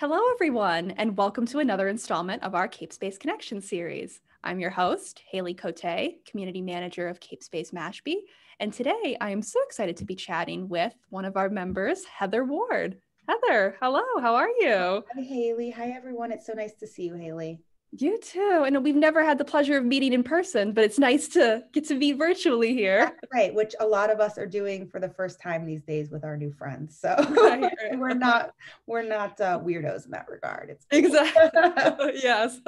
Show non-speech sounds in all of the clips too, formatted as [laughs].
Hello, everyone, and welcome to another installment of our Cape Space Connection series. I'm your host, Haley Cote, Community Manager of Cape Space Mashpee, and today I am so excited to be chatting with one of our members, Heather Ward. Heather, hello, how are you? Hi, Haley. Hi, everyone. It's so nice to see you, Haley. You too. And we've never had the pleasure of meeting in person, but it's nice to get to meet virtually here. That's right, which a lot of us are doing for the first time these days with our new friends. So [laughs] [laughs] right, we're not we're not uh, weirdos in that regard. It's cool. exactly [laughs] yes.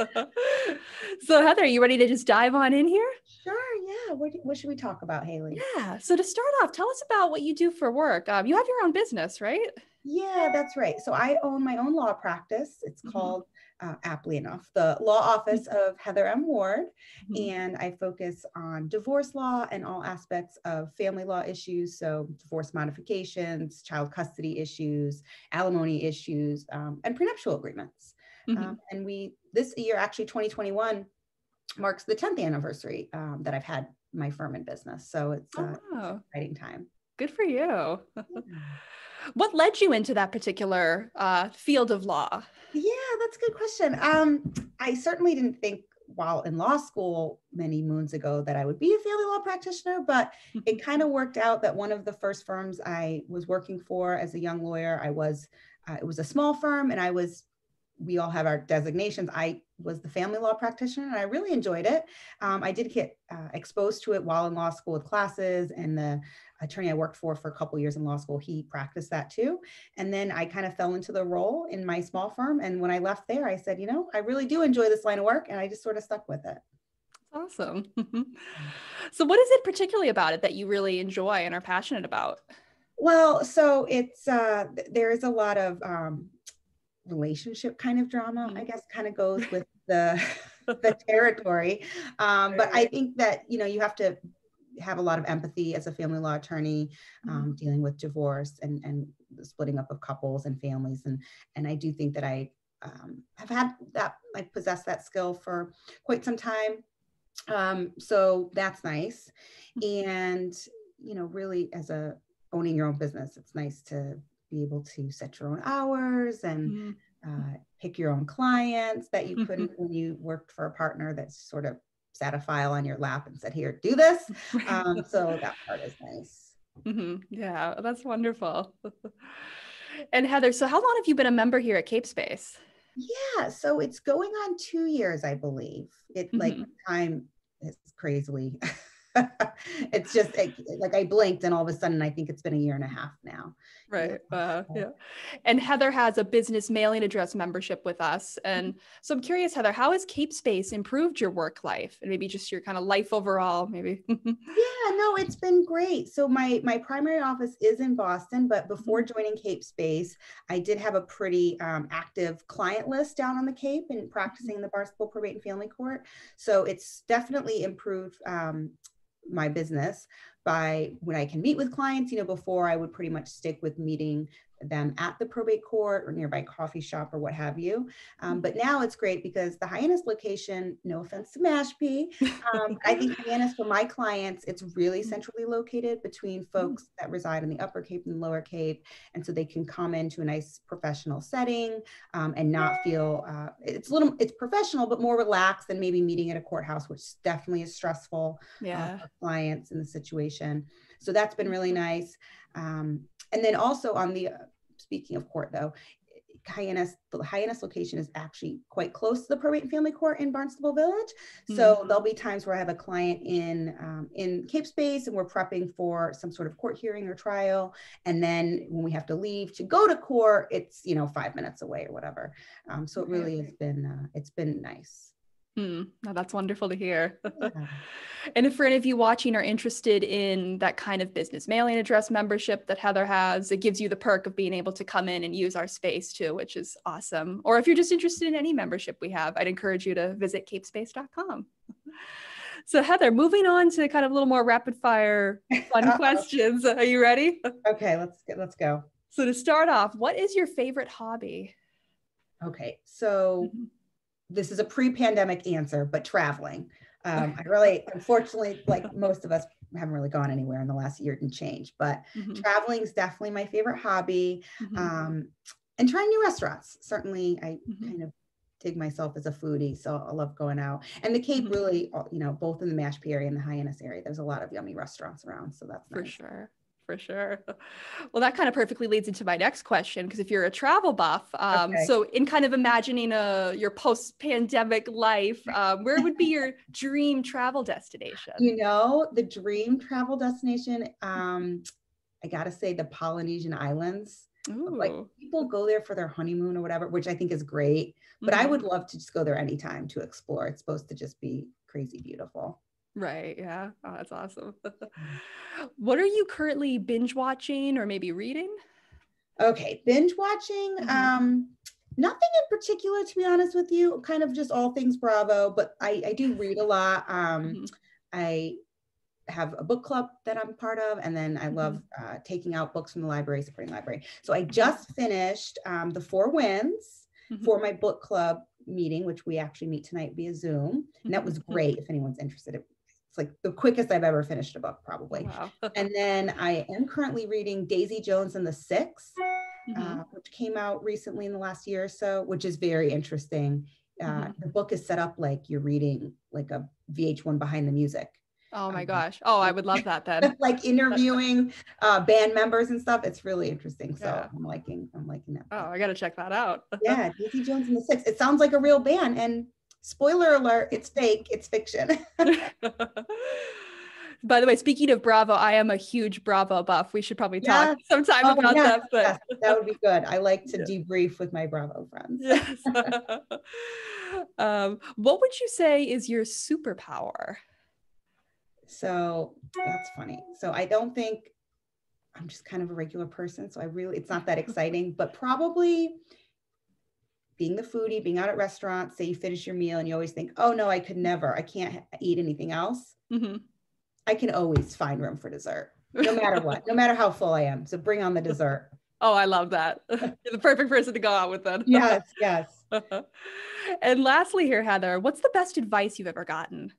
so Heather, are you ready to just dive on in here? Sure. Yeah. What, what should we talk about, Haley? Yeah. So to start off, tell us about what you do for work. Um, you have your own business, right? Yeah, that's right. So I own my own law practice. It's mm-hmm. called uh, aptly enough, the law office mm-hmm. of Heather M. Ward. Mm-hmm. And I focus on divorce law and all aspects of family law issues. So, divorce modifications, child custody issues, alimony issues, um, and prenuptial agreements. Mm-hmm. Um, and we, this year, actually 2021, marks the 10th anniversary um, that I've had my firm in business. So, it's uh, oh. exciting time. Good for you. [laughs] what led you into that particular uh, field of law? Yeah, that's a good question. Um, I certainly didn't think while in law school many moons ago that I would be a family law practitioner, but it kind of worked out that one of the first firms I was working for as a young lawyer, I was, uh, it was a small firm and I was, we all have our designations. I was the family law practitioner and I really enjoyed it. Um, I did get uh, exposed to it while in law school with classes and the attorney I worked for for a couple years in law school, he practiced that too. And then I kind of fell into the role in my small firm. And when I left there, I said, you know, I really do enjoy this line of work. And I just sort of stuck with it. Awesome. [laughs] so, what is it particularly about it that you really enjoy and are passionate about? Well, so it's, uh, there is a lot of um, relationship kind of drama, I mm-hmm. guess, kind of goes with [laughs] the the territory. Um, but I think that you know you have to have a lot of empathy as a family law attorney um, mm-hmm. dealing with divorce and, and the splitting up of couples and families. And, and I do think that I um, have had that, I possess that skill for quite some time. Um, so that's nice. Mm-hmm. And, you know, really as a owning your own business, it's nice to be able to set your own hours and mm-hmm. uh, pick your own clients that you couldn't when you worked for a partner that sort of sat a file on your lap and said, here, do this. [laughs] Um, so that part is nice. Mm-hmm. Yeah, that's wonderful. [laughs] and Heather, so how long have you been a member here at Cape Space? Yeah, so it's going on two years, I believe. It mm-hmm. like time is crazily [laughs] [laughs] it's just like I blinked and all of a sudden I think it's been a year and a half now. Right. Uh, yeah. And Heather has a business mailing address membership with us. And so I'm curious, Heather, how has Cape Space improved your work life and maybe just your kind of life overall, maybe? [laughs] yeah, no, it's been great. So my my primary office is in Boston, but before mm-hmm. joining Cape Space, I did have a pretty um, active client list down on the Cape and mm-hmm. practicing the Barnstable Probate and Family Court. So it's definitely improved um, my business by when I can meet with clients. You know, before I would pretty much stick with meeting them at the probate court or nearby coffee shop or what have you. Um, but now it's great because the Hyannis location, no offense to Mashpee, um, I think [laughs] Hyannis for my clients, it's really mm-hmm. centrally located between folks that reside in the Upper Cape and the Lower Cape. And so they can come into a nice professional setting um, and not feel, uh, it's a little, it's professional, but more relaxed than maybe meeting at a courthouse, which definitely is stressful yeah. uh, for clients in the situation. So that's been really nice. Um, and then also on the, uh, speaking of court though, Hyannis, the Hyannis location is actually quite close to the probate and family court in Barnstable Village. So mm-hmm. there'll be times where I have a client in um, in Cape Space and we're prepping for some sort of court hearing or trial. And then when we have to leave to go to court, it's you know five minutes away or whatever. Um, so it really has been uh, it's been nice. Hmm. Oh, that's wonderful to hear. [laughs] Yeah. and if for any of you watching are interested in that kind of business mailing address membership that Heather has, it gives you the perk of being able to come in and use our space too, which is awesome. Or if you're just interested in any membership we have, I'd encourage you to visit capespace.com. [laughs] So Heather, moving on to kind of a little more rapid fire fun [laughs] questions. Are you ready? Okay, let's get let's go. So to start off, what is your favorite hobby? Okay, so mm-hmm this is a pre-pandemic answer, but traveling. Um, I really, unfortunately, like most of us haven't really gone anywhere in the last year and change, but mm-hmm. traveling is definitely my favorite hobby. Mm-hmm. Um, and trying new restaurants. Certainly, I Mhm. kind of dig myself as a foodie, so I love going out. And the Cape Mhm. really, uh, you know, both in the Mashpee area and the Hyannis area, there's a lot of yummy restaurants around, so that's For nice. sure. For sure. [laughs] Well, that kind of perfectly leads into my next question because if you're a travel buff, um, Okay. so in kind of imagining a your post-pandemic life, [laughs] um, where would be your dream travel destination? You know, the dream travel destination, um, I gotta say the Polynesian Islands. like, People go there for their honeymoon or whatever, which I think is great. But I mhm. would love to just go there anytime to explore. It's supposed to just be crazy beautiful. Right. Yeah. Oh, that's awesome. [laughs] what are you currently binge watching or maybe reading? Okay, binge watching. Mhm. Um, nothing in particular, to be honest with you. Kind of just all things Bravo, but I, I do read a lot. Um, Mhm. I have a book club that I'm part of, and then I love Mm-hmm. uh, taking out books from the library, supporting the library. So I just finished um, The Four Winds Mhm. for my book club meeting, which we actually meet tonight via Zoom, and that was Mhm. great. If anyone's interested, it's like the quickest I've ever finished a book, probably. Wow. [laughs] And then I am currently reading Daisy Jones and the Six Mhm. uh, which came out recently in the last year or so, which is very interesting. Uh, Mhm. The book is set up like you're reading like a VH1 behind the music, Oh my um, gosh. Oh, I would love that [laughs] then. like interviewing uh, band members and stuff. It's really interesting. So Yeah. I'm liking, I'm liking that. Oh. I got to check that out. [laughs] Yeah, Daisy Jones and the Six. It sounds like a real band, and spoiler alert, it's fake. It's fiction. [laughs] [laughs] By the way, speaking of Bravo, I am a huge Bravo buff. We should probably talk sometime Oh, about yes, that. But yes, that would be good. I like to Yeah. debrief with my Bravo friends. yes. [laughs] um, what would you say is your superpower? So that's funny. So I don't think I'm just kind of a regular person. So I really, it's not that exciting, but probably being the foodie, being out at restaurants, say you finish your meal and you always think, oh no, I could never, I can't eat anything else. Mhm. I can always find room for dessert, no [laughs] matter what, no matter how full I am. So bring on the dessert. Oh, I love that. [laughs] You're the perfect person to go out with then. Yes, yes. [laughs] and lastly, here, Heather, what's the best advice you've ever gotten?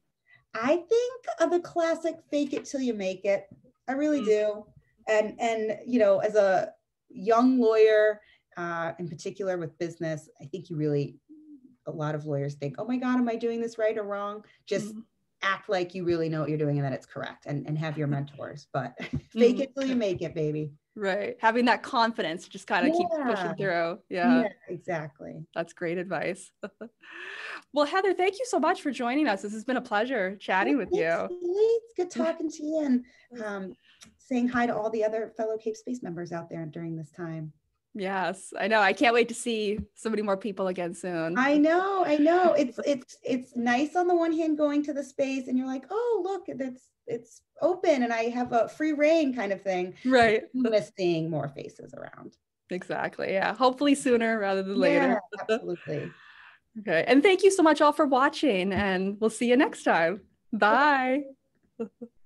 I think of the classic fake it till you make it. I really Mm. do. And and you know, as a young lawyer, uh, in particular with business, I think you really a lot of lawyers think, oh my God, am I doing this right or wrong? Just Mhm. act like you really know what you're doing and that it's correct and, and have your mentors. But [laughs] fake Mhm. it till you make it, baby. Right. Having that confidence just kind of keep pushing through. Yeah. exactly. That's great advice. [laughs] well, Heather, thank you so much for joining us. This has been a pleasure chatting with you. It's good [laughs] talking to you and um, saying hi to all the other fellow Cape Space members out there during this time. Yes, I know. I can't wait to see so many more people again soon. I know, I know. It's it's it's nice on the one hand going to the space and you're like, oh look, it's it's open and I have a free reign kind of thing. right. Miss seeing more faces around. Exactly. Yeah. Hopefully sooner rather than later. Yeah, absolutely. Okay. And thank you so much all for watching, and we'll see you next time. Bye. [laughs]